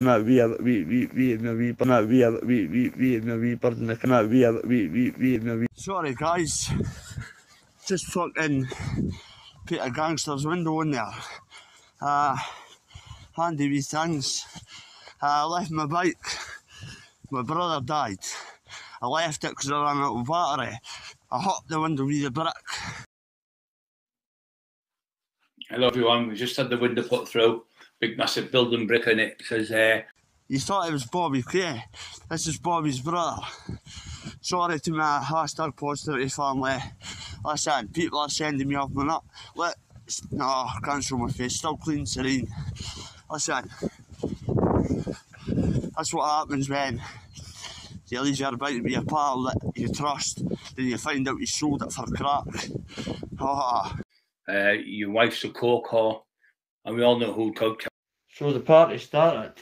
Er na vi er vi vi vi na vi pardon na vi er vi vi vi na vi Sorry guys. Just fucking put a gangster's window in there. Uh handy wee things. I left my bike. My brother died. I left it because I ran out of battery. I hopped the window with a brick. Hello everyone, we just had the window put through. Big massive building brick in it. Says uh, You thought it was Bobby Kay. This is Bobby's brother. Sorry to my hashtag positivity family. Listen, people are sending me off my nut. Look, no, I can't show my face. Still clean, serene. Listen, that's what happens when you leave your bike with a pal that you trust, then you find out you sold it for crack. Oh, uh, your wife's a coke whore, and we all know who coke. So the party started.